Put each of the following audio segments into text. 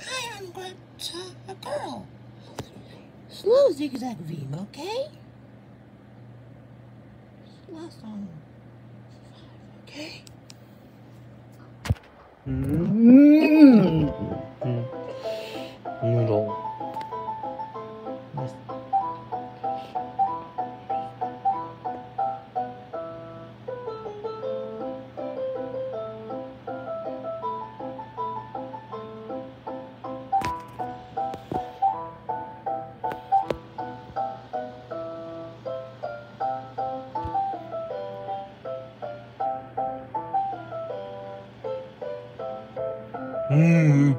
Hi, I'm but uh, a girl. Slow zigzag beam, okay? On five, okay? Mm. Mm.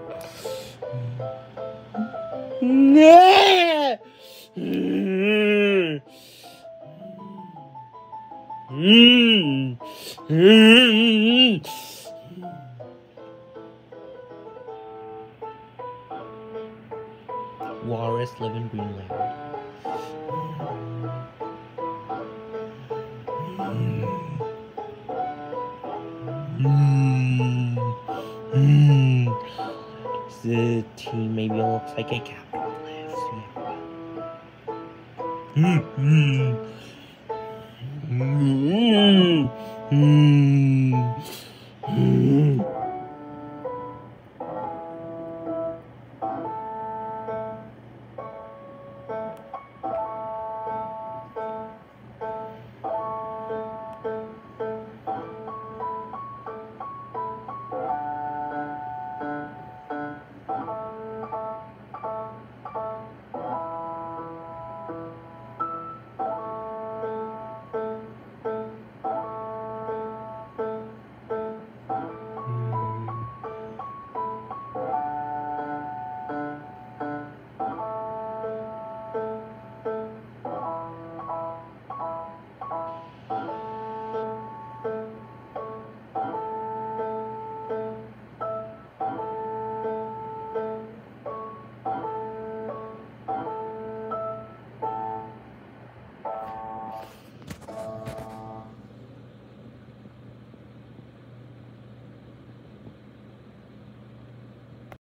Mm. Mm. Mm. Walrus live in Greenland. Mm. Mm. The team maybe looks like a capitalist. Mm. Mm. Mm. Mm. Mm.